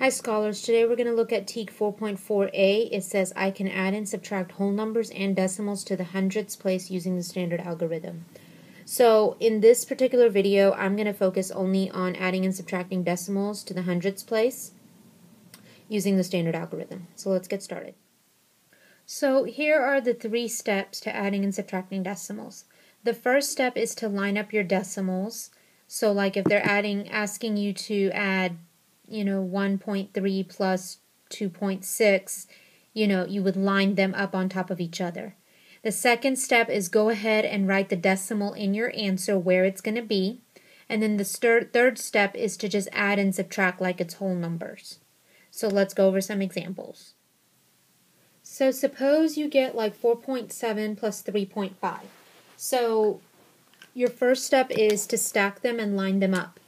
Hi scholars, today we're going to look at TEK 4.4a. It says I can add and subtract whole numbers and decimals to the hundredths place using the standard algorithm. So in this particular video, I'm going to focus only on adding and subtracting decimals to the hundredths place using the standard algorithm. So let's get started. So here are the three steps to adding and subtracting decimals. The first step is to line up your decimals. So like if they're adding, asking you to add you know, 1.3 plus 2.6, you know, you would line them up on top of each other. The second step is go ahead and write the decimal in your answer where it's going to be. And then the third step is to just add and subtract like it's whole numbers. So let's go over some examples. So suppose you get like 4.7 plus 3.5. So your first step is to stack them and line them up.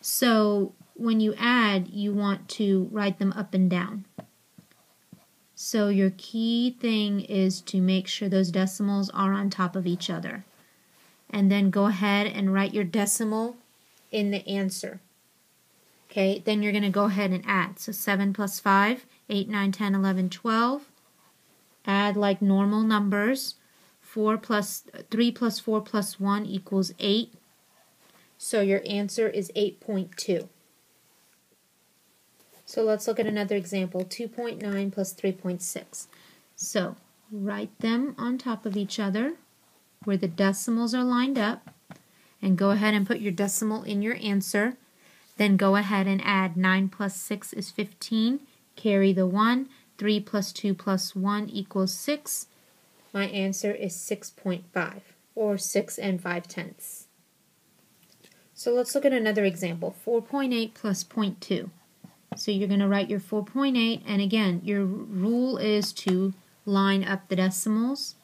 So when you add, you want to write them up and down. So your key thing is to make sure those decimals are on top of each other. And then go ahead and write your decimal in the answer. Okay, then you're going to go ahead and add. So 7 plus 5, 8, 9, 10, 11, 12. Add like normal numbers. 4 plus 3 plus 4 plus 1 equals 8. So your answer is 8.2. So let's look at another example, 2.9 plus 3.6. So write them on top of each other where the decimals are lined up and go ahead and put your decimal in your answer. Then go ahead and add 9 plus 6 is 15. Carry the 1. 3 plus 2 plus 1 equals 6. My answer is 6.5 or 6 and 5 tenths. So let's look at another example. 4.8 plus 0.2. So you're going to write your 4.8 and again your rule is to line up the decimals.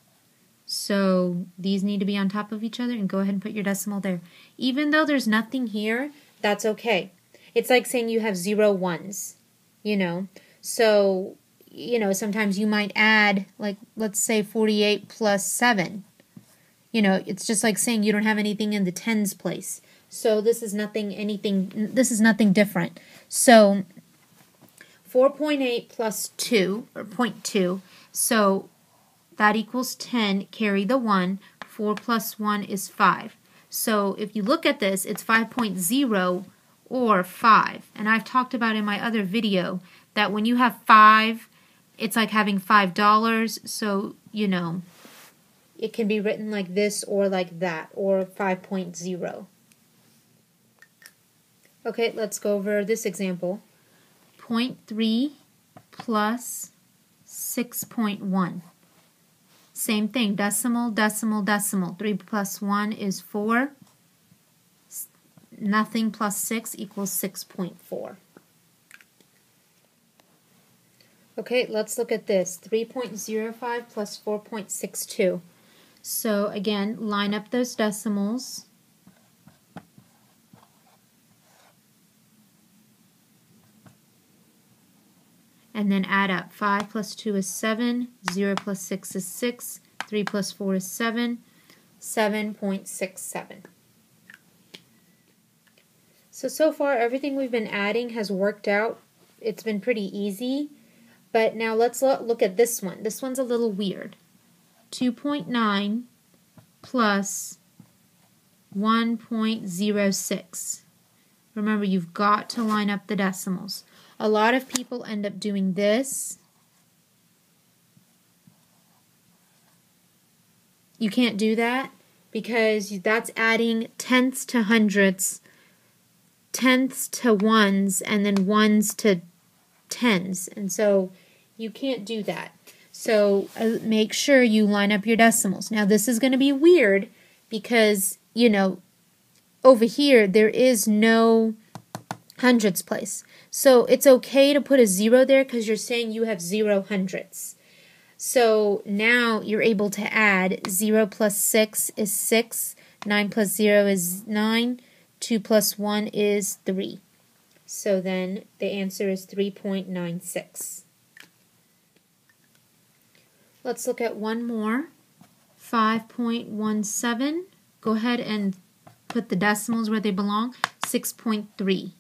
So these need to be on top of each other and go ahead and put your decimal there. Even though there's nothing here, that's okay. It's like saying you have zero ones, you know. So, you know, sometimes you might add, like, let's say 48 plus 7. You know, it's just like saying you don't have anything in the tens place. So this is nothing, anything, this is nothing different. So 4.8 plus 2, or 0.2, so that equals 10, carry the 1, 4 plus 1 is 5. So if you look at this, it's 5.0 or 5. And I've talked about in my other video that when you have 5, it's like having $5, so, you know, it can be written like this or like that, or 5.0. Okay, let's go over this example. 0.3 plus 6.1. Same thing, decimal, decimal, decimal. 3 plus 1 is 4. Nothing plus 6 equals 6.4. Okay, let's look at this. 3.05 plus 4.62. So again, line up those decimals. And then add up. 5 plus 2 is 7, 0 plus 6 is 6, 3 plus 4 is 7, 7.67. So, so far everything we've been adding has worked out. It's been pretty easy. But now let's look at this one. This one's a little weird. 2.9 plus 1.06. Remember, you've got to line up the decimals. A lot of people end up doing this. You can't do that because that's adding tenths to hundredths, tenths to ones, and then ones to tens. And so you can't do that. So uh, make sure you line up your decimals. Now, this is going to be weird because, you know, over here there is no hundredths place. So it's okay to put a zero there because you're saying you have zero hundredths. So now you're able to add 0 plus 6 is 6, 9 plus 0 is 9, 2 plus 1 is 3. So then the answer is 3.96. Let's look at one more. 5.17. Go ahead and put the decimals where they belong. 6.3.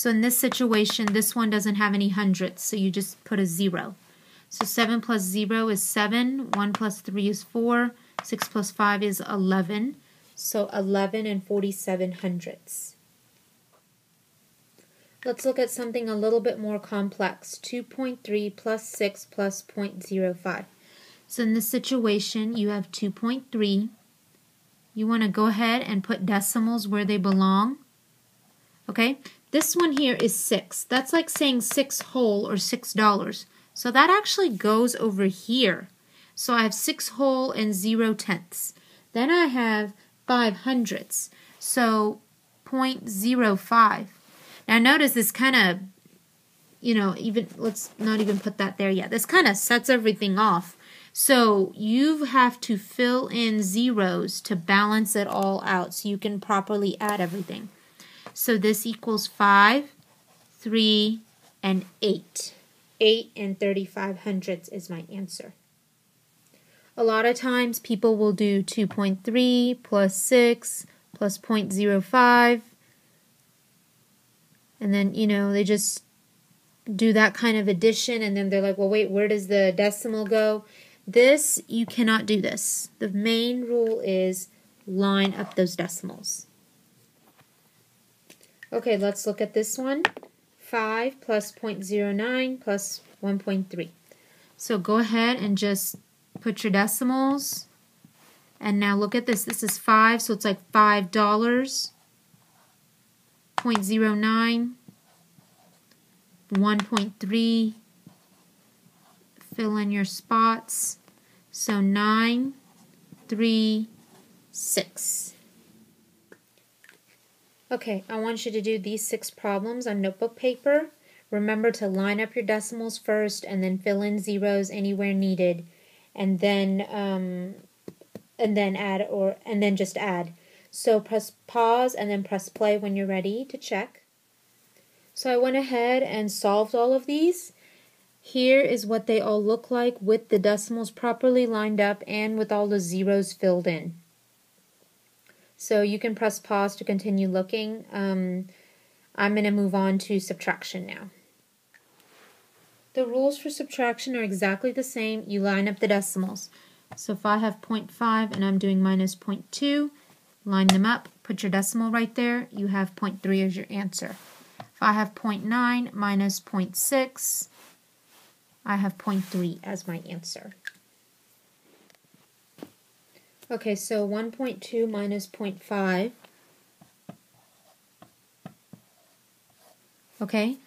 So in this situation, this one doesn't have any hundredths, so you just put a 0. So 7 plus 0 is 7, 1 plus 3 is 4, 6 plus 5 is 11. So 11 and 47 hundredths. Let's look at something a little bit more complex. 2.3 plus 6 plus 0.05. So in this situation, you have 2.3. You want to go ahead and put decimals where they belong. Okay, this one here is 6. That's like saying 6 whole or $6. So that actually goes over here. So I have 6 whole and 0 tenths. Then I have 5 hundredths. So 0.05. Now notice this kind of, you know, even, let's not even put that there yet. This kind of sets everything off. So you have to fill in zeros to balance it all out so you can properly add everything. So this equals 5, 3, and 8. 8 and 35 hundredths is my answer. A lot of times people will do 2.3 plus 6 plus 0.05 and then, you know, they just do that kind of addition and then they're like, well, wait, where does the decimal go? This, you cannot do this. The main rule is line up those decimals. Okay, let's look at this one. 5 plus 0.09 plus 1.3. So go ahead and just put your decimals. And now look at this. This is 5, so it's like $5. 0.09, 1.3, fill in your spots. So 9, 3, 6. Okay, I want you to do these six problems on notebook paper. Remember to line up your decimals first and then fill in zeros anywhere needed and then um, and then add or and then just add. So press pause and then press play when you're ready to check. So I went ahead and solved all of these. Here is what they all look like with the decimals properly lined up and with all the zeros filled in. So you can press pause to continue looking. Um, I'm going to move on to subtraction now. The rules for subtraction are exactly the same. You line up the decimals. So if I have 0.5 and I'm doing minus 0.2, line them up, put your decimal right there, you have 0.3 as your answer. If I have 0.9 minus 0.6, I have 0.3 as my answer. Okay, so 1.2 minus 0.5. Okay,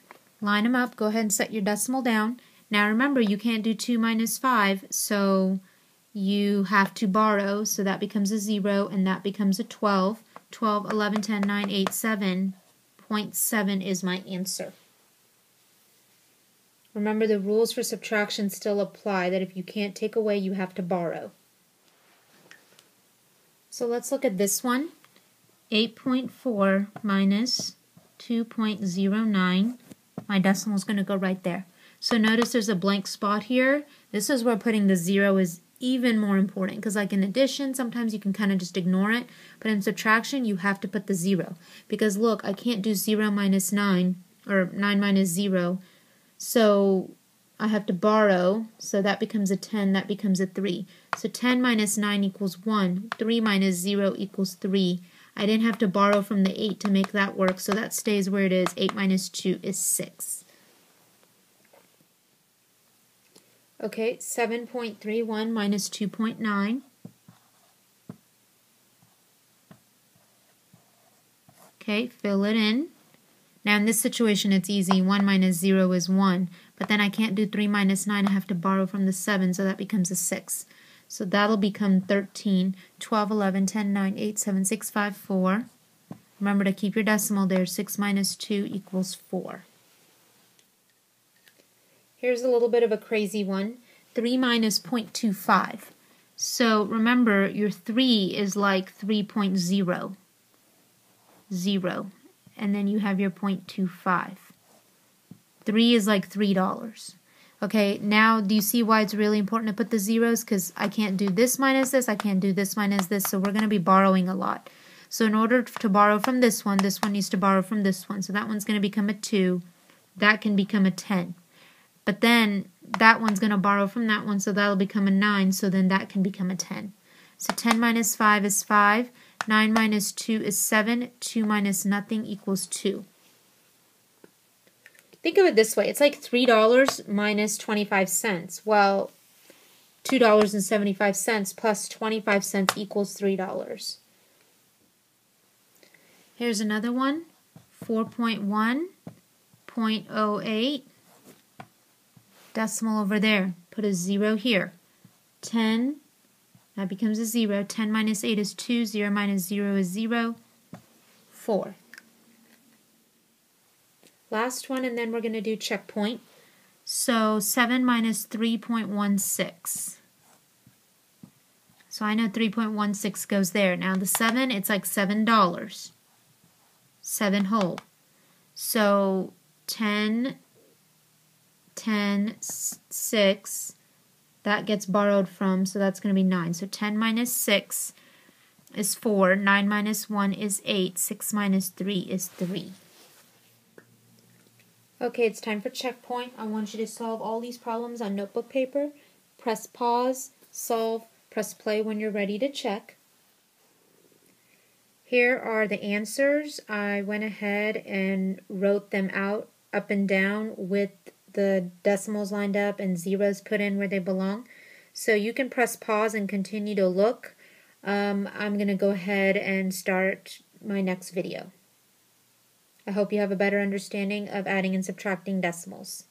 line them up. Go ahead and set your decimal down. Now remember, you can't do 2 minus 5, so you have to borrow, so that becomes a 0, and that becomes a 12. 12, 11, 10, 9, 8, 7. 0.7 is my answer. Remember, the rules for subtraction still apply, that if you can't take away, you have to borrow. So let's look at this one. 8.4 minus 2.09. My decimal is going to go right there. So notice there's a blank spot here. This is where putting the zero is even more important because like in addition, sometimes you can kind of just ignore it. But in subtraction, you have to put the zero. Because look, I can't do 0 minus 9 or 9 minus 0. So I have to borrow, so that becomes a 10, that becomes a 3. So 10 minus 9 equals 1, 3 minus 0 equals 3. I didn't have to borrow from the 8 to make that work, so that stays where it is. 8 minus 2 is 6. Okay, 7.31 minus 2.9. Okay, fill it in. Now in this situation it's easy. 1 minus 0 is 1. But then I can't do 3 minus 9. I have to borrow from the 7, so that becomes a 6. So that'll become 13, 12, 11, 10, 9, 8, 7, 6, 5, 4. Remember to keep your decimal there. 6 minus 2 equals 4. Here's a little bit of a crazy one. 3 minus 0.25. So remember, your 3 is like 3.0. 0 and then you have your 0.25. 3 is like $3. Okay, now do you see why it's really important to put the zeros? Because I can't do this minus this, I can't do this minus this, so we're going to be borrowing a lot. So in order to borrow from this one, this one needs to borrow from this one. So that one's going to become a 2. That can become a 10. But then that one's going to borrow from that one, so that'll become a 9. So then that can become a 10. So 10 minus 5 is 5. 9 minus 2 is 7. 2 minus nothing equals 2. Think of it this way. It's like $3 minus 25 cents. Well, $2.75 plus 25 cents equals $3. Here's another one. 4.1.08. Decimal over there. Put a 0 here. 10 that becomes a 0. 10 minus 8 is 2. 0 minus 0 is 0. 4. Last one, and then we're going to do checkpoint. So 7 minus 3.16. So I know 3.16 goes there. Now the 7, it's like $7. 7 whole. So 10, 10, 6, that gets borrowed from, so that's going to be 9. So 10 minus 6 is 4, 9 minus 1 is 8, 6 minus 3 is 3. Okay, it's time for checkpoint. I want you to solve all these problems on notebook paper. Press pause, solve, press play when you're ready to check. Here are the answers. I went ahead and wrote them out up and down with the decimals lined up and zeros put in where they belong. So you can press pause and continue to look. Um, I'm going to go ahead and start my next video. I hope you have a better understanding of adding and subtracting decimals.